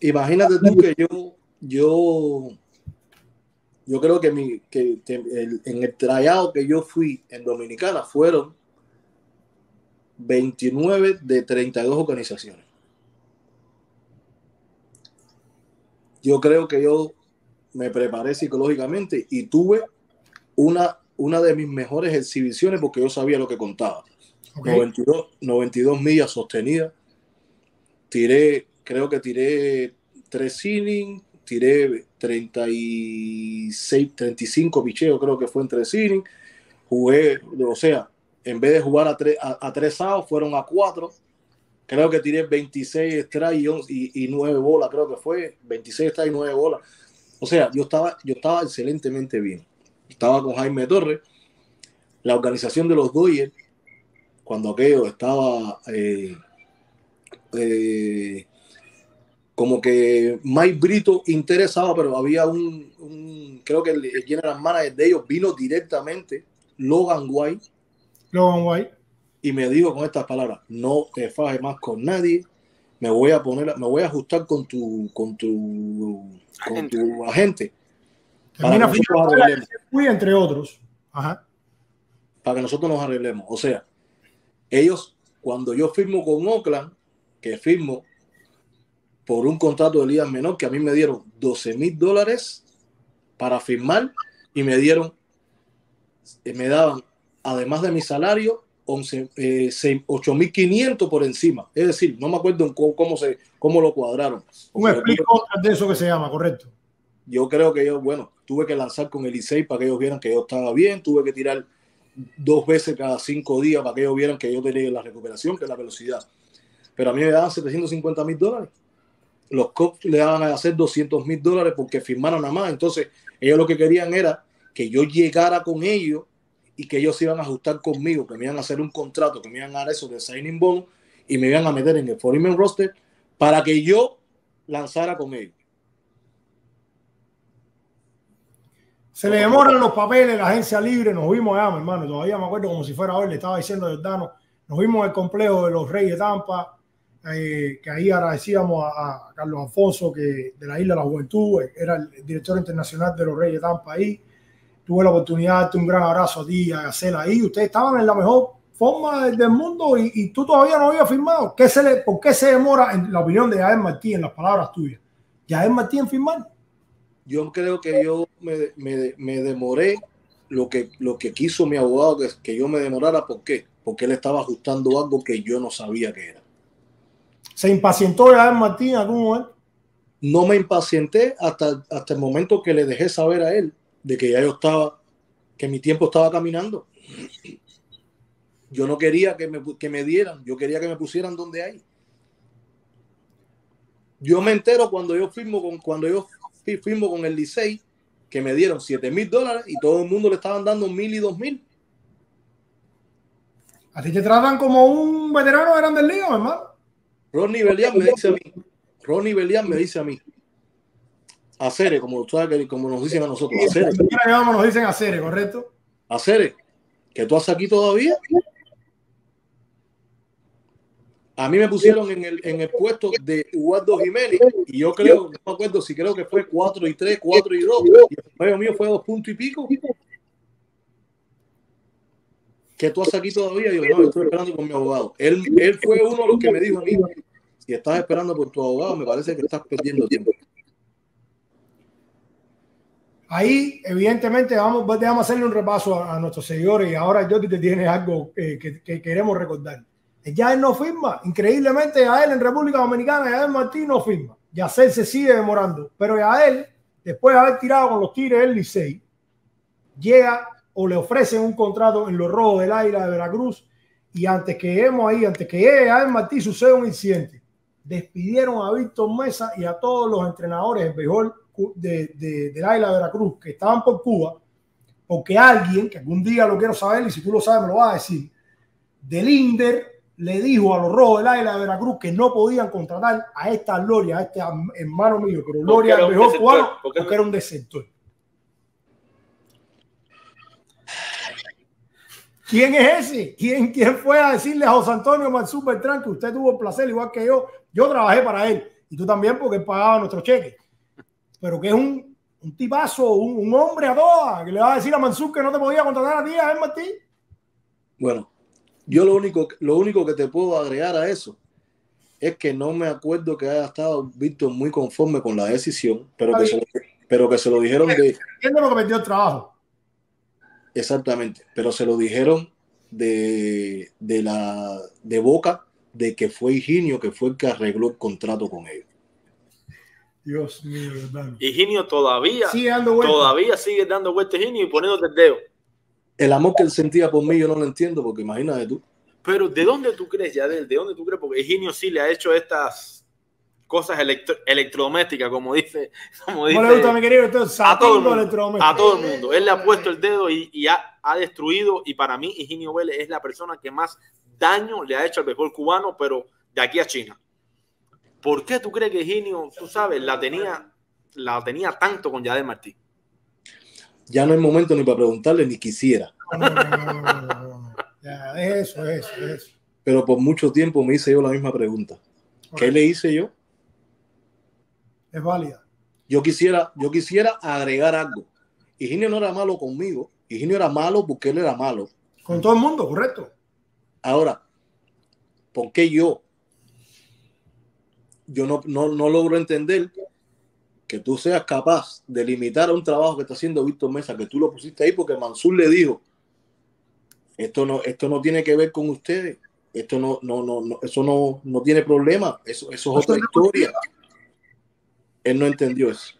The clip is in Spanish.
imagínate tú que yo, yo, yo creo que, mi, que, en el trayado que yo fui en Dominicana fueron 29 de 32 organizaciones. Yo creo que yo me preparé psicológicamente y tuve una, una de mis mejores exhibiciones porque yo sabía lo que contaba. 92, 92 millas sostenidas. Tiré, creo que tiré tres innings, tiré 36, 35 picheos, creo que fue en tres innings. Jugué, o sea, en vez de jugar a tres, a, tres outs, fueron a cuatro. Creo que tiré 26 strikes y, y, 9 bolas, creo que fue 26 strikes y 9 bolas. O sea, yo estaba, yo estaba excelentemente bien. Estaba con Jaime Torres. La organización de los Dodgers, cuando aquello estaba eh, eh, como que Mike Brito interesaba, pero había un, creo que el general manager de ellos vino directamente, Logan White. Logan White. Y me dijo con estas palabras, no te fajes más con nadie, me voy a poner, me voy a ajustar con tu, con tu, con tu agente. Para que nosotros entre otros. Ajá. Para que nosotros nos arreglemos. O sea, ellos, cuando yo firmo con Oakland, que firmo por un contrato de liga menor que a mí me dieron 12 mil dólares para firmar y me dieron, eh, me daban, además de mi salario, 11, eh, 8.500 por encima. Es decir, no me acuerdo cómo, se, cómo lo cuadraron. Un explico de eso que se llama, correcto. Yo creo que yo, bueno, tuve que lanzar con el ICEI para que ellos vieran que yo estaba bien, tuve que tirar dos veces cada cinco días para que ellos vieran que yo tenía la recuperación, que la velocidad. Pero a mí me daban 750 mil dólares los Cops le daban a hacer 200 mil dólares porque firmaron nada más. Entonces, ellos lo que querían era que yo llegara con ellos y que ellos se iban a ajustar conmigo, que me iban a hacer un contrato, que me iban a dar eso de signing bond y me iban a meter en el foreman roster para que yo lanzara con ellos. Se le demoran los papeles, la agencia libre, nos vimos allá, mi hermano, todavía me acuerdo como si fuera hoy, le estaba diciendo a Jordano, nos vimos en el complejo de los Reyes de Tampa, eh, que ahí agradecíamos a, Carlos Alfonso, que de la Isla de la Juventud, eh, era el director internacional de los Reyes Tampa ahí. Tuve la oportunidad de darte un gran abrazo a ti, a Gacela ahí. Ustedes estaban en la mejor forma del mundo y, tú todavía no habías firmado. ¿Qué se le, ¿Por qué se demora, en la opinión de Yael Martín, en las palabras tuyas? Yael Martín en firmar. Yo creo que yo me, me, me, demoré lo que, lo que quiso mi abogado, que, que yo me demorara. ¿Por qué? Porque él estaba ajustando algo que yo no sabía que era. ¿Se impacientó ya Martín en algún momento? No me impacienté hasta, hasta el momento que le dejé saber a él de que ya yo estaba, que mi tiempo estaba caminando. Yo no quería que me, que me dieran, yo quería que me pusieran donde hay. Yo me entero cuando yo firmo con, cuando yo firmo con el Licey, que me dieron 7 mil dólares y todo el mundo le estaban dando mil y dos mil. A ti te tratan como un veterano de Grandes Ligas, hermano. Ronnie Belian me dice a mí, Ronnie Belian me dice a mí, Acere, como, como nos dicen a nosotros, Acere. nos dicen Acere, ¿correcto? Acere, que tú haces aquí todavía. A mí me pusieron en el, en el puesto de Eduardo Jiménez y yo creo, no me acuerdo si creo que fue 4 y 3, 4 y 2. Y el medio mío fue dos puntos y pico. que tú haces aquí todavía? Yo, no, estoy esperando con mi abogado. Él, él fue uno de los que me dijo a mí, si estás esperando por tu abogado, me parece que estás perdiendo tiempo. Ahí, evidentemente, vamos, vamos a hacerle un repaso a, nuestros seguidores y ahora yo te tiene algo que, que, queremos recordar. Ya él no firma, increíblemente a él en República Dominicana, ya él Martín no firma. Ya se sigue demorando, pero ya él, después de haber tirado con los tires del Licey, llega o le ofrecen un contrato en los rojos del Águila de Veracruz y antes que lleguemos ahí, antes que llegue a Martí, sucede un incidente. Despidieron a Víctor Mesa y a todos los entrenadores del béisbol de, de, del Águila Veracruz que estaban por Cuba, porque alguien, que algún día lo quiero saber y si tú lo sabes me lo vas a decir, del Inder le dijo a los rojos del Águila de Veracruz que no podían contratar a esta Gloria, a este hermano mío, pero Gloria el mejor cubano, porque era un deceptor. ¿Quién es ese? ¿Quién, quién fue a decirle a José Antonio Mansú Beltrán que usted tuvo el placer, igual que yo? Yo trabajé para él. y tú también porque él pagaba nuestros cheques. Pero que es un, un tipazo, un, un, hombre a todas, que le va a decir a Mansur que no te podía contratar a ti, a él, Martín. Bueno, yo lo único, lo único que te puedo agregar a eso es que no me acuerdo que haya estado Víctor muy conforme con la decisión, pero que, se lo, pero que se lo dijeron de... Entiendo lo que metió el trabajo. Exactamente, pero se lo dijeron de, de, la, de boca de que fue Higinio que fue el que arregló el contrato con ellos. Dios mío, ¿verdad? Higinio todavía Sigue dando vueltas. todavía sigue dando vueltas Higinio y poniéndote el dedo. El amor que él sentía por mí yo no lo entiendo porque imagínate tú. Pero ¿de dónde tú crees, Yadel? ¿De dónde tú crees? Porque Higinio sí le ha hecho estas cosas electro electrodomésticas, como dice. Como dice ¿Cómo le gusta, mi querido? Esto es a todo, el mundo, electrodoméstico. a todo el mundo. Él le ha puesto el dedo y, y ha, ha destruido. Y para mí, Higinio Vélez es la persona que más daño le ha hecho al béisbol cubano, pero de aquí a China. ¿Por qué tú crees que Higinio, tú sabes, la tenía, la tenía tanto con Yadel Martí? Ya no hay momento ni para preguntarle ni quisiera. No, no, no, no, no, no. Ya, es eso, es eso, es eso. Pero por mucho tiempo me hice yo la misma pregunta. ¿Qué le hice yo? Es válida. Yo quisiera, yo quisiera agregar algo. Higinio no era malo conmigo. Higinio era malo porque él era malo. Con todo el mundo, correcto. Ahora, ¿por qué yo? Yo no, no, no logro entender que tú seas capaz de limitar a un trabajo que está haciendo Víctor Mesa, que tú lo pusiste ahí porque Mansur le dijo, esto no, esto no tiene que ver con ustedes, esto no, no, no, no eso no, no tiene problema, eso, eso es otra historia. Él no entendió eso.